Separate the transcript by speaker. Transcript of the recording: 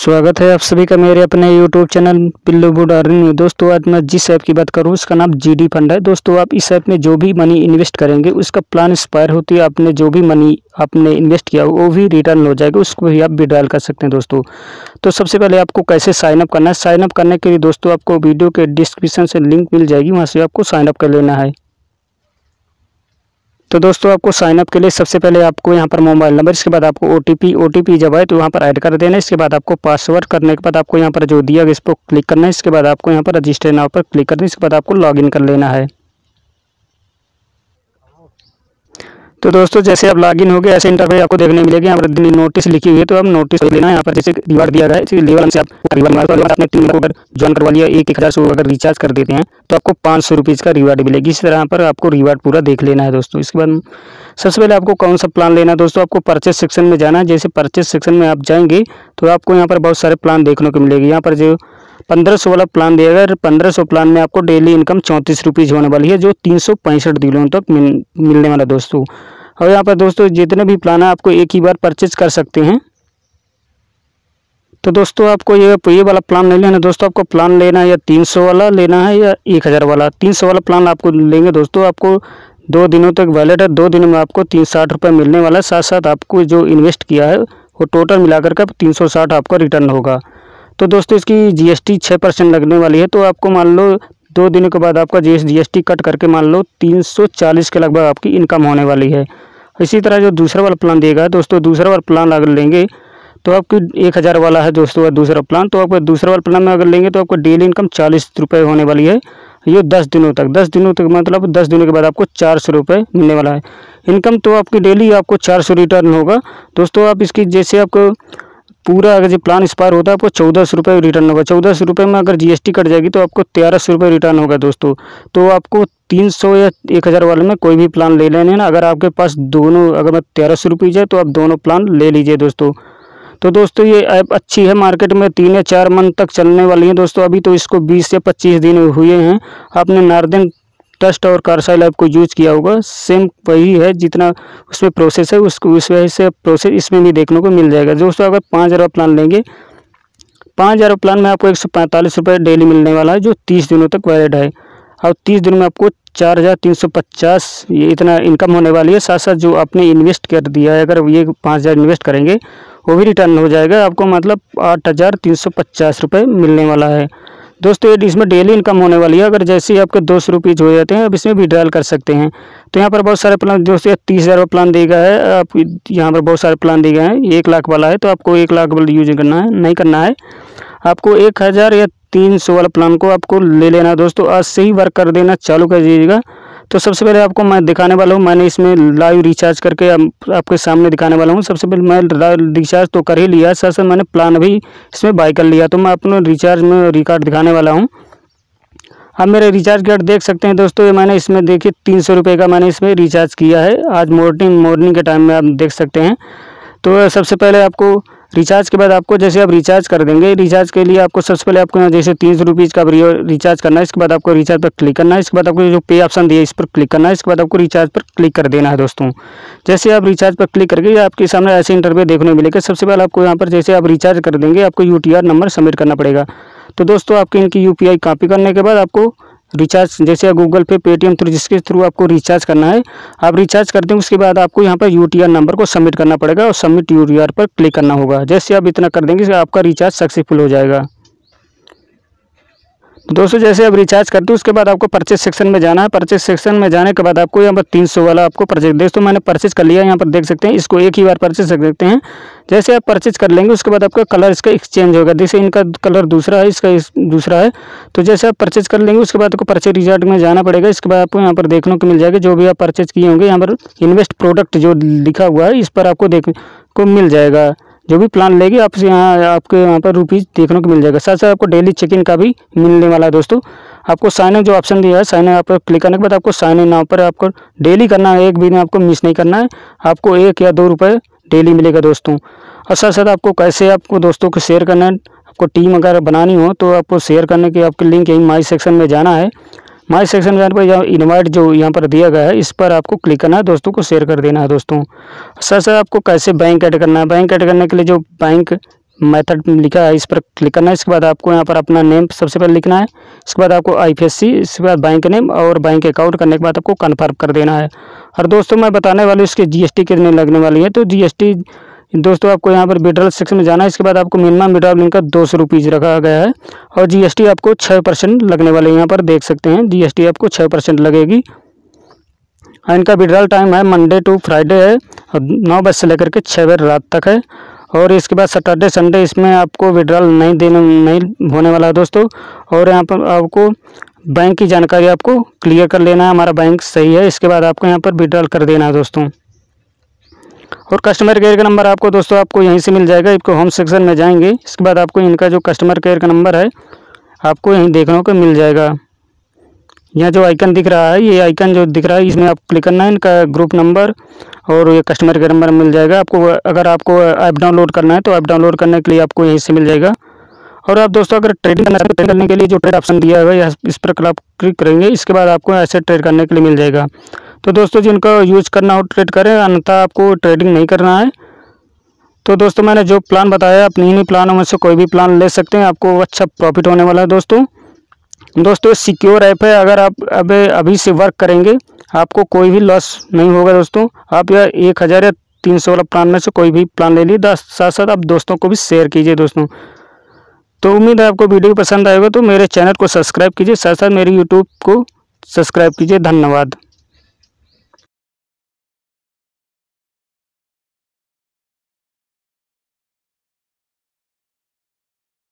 Speaker 1: स्वागत है आप सभी का मेरे अपने यूट्यूब चैनल पिल्लू बुड अर्निंग में दोस्तों, आज मैं जिस ऐप की बात करूँ, उसका नाम जीडी फंड है। दोस्तों, आप इस ऐप में जो भी मनी इन्वेस्ट करेंगे, उसका प्लान एक्सपायर होती है, आपने जो भी मनी आपने इन्वेस्ट किया, वो भी रिटर्न हो जाएगा, उसको भी आप विड्रॉल कर सकते हैं, दोस्तों। तो सबसे पहले आपको कैसे साइनअप करना है? साइनअप करने के लिए, दोस्तों, आपको वीडियो के डिस्क्रिप्शन से लिंक मिल जाएगी, वहाँ से आपको साइनअप कर लेना है। तो दोस्तों, आपको साइनअप के लिए सबसे पहले आपको यहाँ पर मोबाइल नंबर इसके बाद आपको ओ टी जब आए तो वहाँ पर ऐड कर देना इसके बाद आपको पासवर्ड करने के बाद आपको यहाँ पर जो दिया गया इस पर क्लिक करना है। इसके बाद आपको यहाँ पर रजिस्टर नाव पर क्लिक करना है। इसके बाद आपको लॉगिन कर लेना है। तो दोस्तों, जैसे आप लॉगिन हो गए ऐसे इंटरफेस आपको देखने मिलेगी। यहाँ पर नोटिस लिखी हुई है तो आप नोटिस लेना है। यहाँ पर जैसे रिवार्ड दिया गया है लेवल से आप रिवार्ड तो टीम को अगर ज्वाइन करवा लिया, एक एक हज़ार सौ अगर रिचार्ज कर देते हैं तो आपको पाँच सौ रुपीज़ का रिवार्ड मिलेगी। इस तरह पर आपको रिवार्ड पूरा देख लेना है दोस्तों। इसके बाद सबसे पहले आपको कौन सा प्लान लेना है दोस्तों? आपको परचेस सेक्शन में जाना है। जैसे परचेस सेक्शन में आप जाएँगे तो आपको यहाँ पर बहुत सारे प्लान देखने को मिलेगी। यहाँ पर जो पंद्रह सौ वाला प्लान दिया गया। पंद्रह सौ प्लान में आपको डेली इनकम चौंतीस रुपीज़ होने वाली है जो तीन सौ पैंसठ दिनों तक मिल, मिलने वाला दोस्तों। और यहाँ पर दोस्तों जितने भी प्लान है आपको एक ही बार परचेज कर सकते हैं। तो दोस्तों आपको ये ये वाला प्लान नहीं लेना। दोस्तों आपको प्लान लेना है या तीन सौ वाला लेना है या एक हज़ार वाला। तीन सौ वाला प्लान आपको लेंगे दोस्तों आपको दो दिनों तक वैलेट है। दो दिनों में आपको तीन साठ रुपये मिलने वाला है। साथ साथ आपको जो इन्वेस्ट किया है वो टोटल मिलाकर के तीन सौ साठ आपका रिटर्न होगा। तो दोस्तों, इसकी जीएसटी छः परसेंट लगने वाली है तो आपको मान लो दो दिनों के बाद आपका जी जीएसटी कट करके मान लो तीन सौ चालीस के लगभग आपकी इनकम होने वाली है। इसी तरह जो दूसरा वाला प्लान देगा दोस्तों, दूसरा वाला प्लान अगर लेंगे तो आपको एक हज़ार वाला है दोस्तों दूसरा प्लान तो आपको दूसरा वाला प्लान में अगर लेंगे तो आपको डेली इनकम चालीस रुपये होने वाली है। ये दस दिनों तक, दस दिनों तक मतलब दस दिनों के बाद आपको चार सौ रुपये मिलने वाला है। इनकम तो आपकी डेली आपको चार सौ रिटर्न होगा। दोस्तों, आप इसकी जैसे आपको पूरा अगर जो प्लान एक्सपायर होता है, आपको चौदह सौ रुपये रिटर्न होगा। चौदह सौ रुपये में अगर जीएसटी कट जाएगी तो आपको तेरह सौ रुपये रिटर्न होगा दोस्तों। तो आपको तीन सौ या एक हज़ार वाले में कोई भी प्लान ले लेने ना। अगर आपके पास दोनों, अगर मैं तेरह सौ रुपये जाए तो आप दोनों प्लान ले लीजिए दोस्तों। तो दोस्तों, ये ऐप अच्छी है। मार्केट में तीन या चार मंथ तक चलने वाली है दोस्तों। अभी तो इसको बीस या पच्चीस दिन हुए हैं। आपने नार्दन टस्ट और कारसाइल ऐप को यूज़ किया होगा। सेम वही है जितना उसमें प्रोसेस है, उसको उस वजह से प्रोसेस इसमें भी देखने को मिल जाएगा। दोस्तों, अगर पाँच हज़ार प्लान लेंगे, पाँच हज़ार प्लान में आपको एक सौ पैंतालीस रुपये डेली मिलने वाला है, जो तीस दिनों तक वैलिड है। और तीस दिनों में आपको चार हज़ार तीन सौ पचास ये इतना इनकम होने वाली है। साथ साथ जो आपने इन्वेस्ट कर दिया है, अगर ये पाँच हज़ार इन्वेस्ट करेंगे, वो भी रिटर्न हो जाएगा। आपको मतलब आठ हज़ार तीन सौ पचास रुपये मिलने वाला है। दोस्तों, ये इसमें डेली इनकम होने वाली है। अगर जैसे ही आपके दो सौ रुपीज़ हो जाते हैं अब इसमें विड्रॉल कर सकते हैं। तो यहाँ पर बहुत सारे प्लान दोस्तों तीस हज़ार प्लान देगा है। आप यहाँ पर बहुत सारे प्लान दिए गए हैं। एक लाख वाला है तो आपको एक लाख वाला यूज़ करना है, नहीं करना है। आपको एक हज़ार या तीन सौ वाला प्लान को आपको ले लेना है। दोस्तों, आज से ही वर्क कर देना, चालू कर दीजिएगा। तो सबसे पहले आपको मैं दिखाने वाला हूँ, मैंने इसमें लाइव रिचार्ज करके आपके सामने दिखाने वाला हूँ। सबसे पहले मैं रिचार्ज तो कर ही लिया। साथ मैंने प्लान भी इसमें बाई कर लिया तो मैं अपने रिचार्ज में रिकॉर्ड दिखाने वाला हूँ। आप मेरे रिचार्ज कार्ड देख सकते हैं दोस्तों, ये मैंने इसमें देखिए तीन सौ रुपये का मैंने इसमें रिचार्ज किया है। आज मॉर्निंग मॉर्निंग के टाइम में आप देख सकते हैं। तो सबसे पहले आपको रिचार्ज के बाद आपको जैसे आप रिचार्ज कर देंगे रिचार्ज के लिए आपको सबसे पहले आपको यहाँ जैसे तीन सौ का रिचार्ज करना है, इसके बाद आपको रिचार्ज पर क्लिक करना है, इसके बाद आपको जो पे ऑप्शन दिया इस पर क्लिक करना है, इसके बाद आपको रिचार्ज पर क्लिक कर देना है दोस्तों। जैसे आप रिचार्ज पर क्लिक करके आपके सामने ऐसे इंटरव्यू देखने मिलेगा। सबसे पहले आपको यहाँ पर जैसे आप रिचार्ज कर देंगे, आपको यूटीआर नंबर सबमिट करना पड़ेगा। तो दोस्तों आपकी इनकी यू पी कॉपी करने के बाद आपको रिचार्ज जैसे गूगल पे पेटीएम थ्रू जिसके थ्रू आपको रिचार्ज करना है, आप रिचार्ज करते हैं, उसके बाद आपको यहाँ पर यूटीआर नंबर को सबमिट करना पड़ेगा और सबमिट यू पर क्लिक करना होगा। जैसे आप इतना कर देंगे, आपका रिचार्ज सक्सेसफुल हो जाएगा। दोस्तों, जैसे आप रिचार्ज करते हो, उसके बाद आपको परचेज सेक्शन में जाना है। परचेज सेक्शन में जाने के बाद आपको यहाँ पर तीन सौ वाला आपको परचेज दोस्तों, मैंने परचेज कर लिया यहाँ पर देख सकते हैं, इसको एक ही बार परचेज कर सकते हैं। जैसे आप परचेज कर लेंगे, उसके बाद आपका कलर इसका एक्सचेंज होगा। जैसे इनका कलर दूसरा है, इसका इस दूसरा है। तो जैसे आप परचेज कर लेंगे, उसके बाद आपको परचेज रिज़ल्ट में जाना पड़ेगा। इसके बाद आपको यहाँ पर देखने को मिल जाएगा, जो भी आप परचेज किए होंगे, यहाँ पर इन्वेस्ट प्रोडक्ट जो लिखा हुआ है, इस पर आपको देख को मिल जाएगा। जो भी प्लान लेगी आपसे यहाँ, आपके यहाँ पर रुपीज़ देखने को मिल जाएगा। साथ साथ आपको डेली चेक इन का भी मिलने वाला है दोस्तों। आपको साइन इन जो ऑप्शन दिया है साइन इन आप क्लिक करने के बाद आपको साइन इन यहाँ पर आपको डेली करना है, एक भी आपको मिस नहीं करना है। आपको एक या दो रुपये डेली मिलेगा दोस्तों। और साथ साथ आपको कैसे आपको दोस्तों को शेयर करना है, आपको टीम अगर बनानी हो तो आपको शेयर करने की आपके लिंक यही माई सेक्शन में जाना है। माई सेक्शन में पर यहाँ इन्वाइट जो यहाँ पर दिया गया है, इस पर आपको क्लिक करना है, दोस्तों को शेयर कर देना है, दोस्तों। सर सर आपको कैसे बैंक ऐड करना है? बैंक ऐड करने के लिए जो बैंक मेथड लिखा है, इस पर क्लिक करना है। इसके बाद आपको यहाँ पर अपना नेम सबसे पहले लिखना है। इसके बाद आपको आई इसके बाद बैंक नेम और बैंक अकाउंट करने के बाद आपको कन्फर्म कर देना है। और दोस्तों, मैं बताने वाली इसकी जीएसटी कितनी लगने वाली है? तो जीएसटी दोस्तों, आपको यहाँ पर विड्रॉल सेक्शन में जाना है। इसके बाद आपको मिनिमम विड्रॉल इनका दो सौ रुपीज़ रखा गया है। और जीएसटी आपको छः परसेंट लगने वाले यहाँ पर देख सकते हैं जीएसटी आपको छः परसेंट लगेगी। और इनका विड्रॉल टाइम है मंडे टू फ्राइडे है। और नौ बजे से लेकर के छः बजे रात तक है। और इसके बाद सैटरडे संडे इसमें आपको विड्रॉल नहीं देने, नहीं होने वाला है दोस्तों। और यहाँ पर आपको बैंक की जानकारी आपको क्लियर कर लेना है। हमारा बैंक सही है। इसके बाद आपको यहाँ पर विड्रॉल कर देना है दोस्तों। और कस्टमर केयर का नंबर आपको दोस्तों आपको यहीं से मिल जाएगा। इसको होम सेक्शन में जाएँगे। इसके बाद आपको इनका जो कस्टमर केयर का नंबर है, आपको यहीं देखने को मिल जाएगा। यहाँ जो आइकन दिख रहा है, ये आइकन जो दिख रहा है, इसमें आप क्लिक करना है, इनका ग्रुप नंबर और ये कस्टमर केयर नंबर मिल जाएगा। आपको अगर आपको ऐप डाउनलोड करना है तो ऐप डाउनलोड करने के लिए आपको यहीं से मिल जाएगा। और आप दोस्तों अगर ट्रेडिंग करना करने के लिए जो ट्रेड ऑप्शन दिया हुआ है, इस पर आप क्लिक करेंगे। इसके बाद आपको ऐसे ट्रेड करने के लिए मिल जाएगा। तो दोस्तों जिनका यूज़ करना हो ट्रेड करें, अन्यथा आपको ट्रेडिंग नहीं करना है। तो दोस्तों, मैंने जो प्लान बताया, अपनी इन्हीं प्लानों में से कोई भी प्लान ले सकते हैं, आपको अच्छा प्रॉफिट होने वाला है दोस्तों। दोस्तों, सिक्योर ऐप है, अगर आप अब, अभी से वर्क करेंगे, आपको कोई भी लॉस नहीं होगा दोस्तों। आप या एक हज़ार या तीन सौ वाला प्लान में से कोई भी प्लान ले लीजिए साथ साथ आप दोस्तों को भी शेयर कीजिए दोस्तों। तो उम्मीद है आपको वीडियो पसंद आएगा तो मेरे चैनल को सब्सक्राइब कीजिए, साथ साथ मेरे यूट्यूब को सब्सक्राइब कीजिए, धन्यवाद।